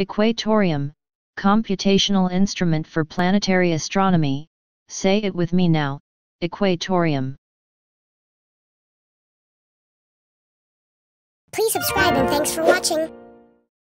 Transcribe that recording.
Equatorium, computational instrument for planetary astronomy, say it with me now, Equatorium. Please subscribe and thanks for watching.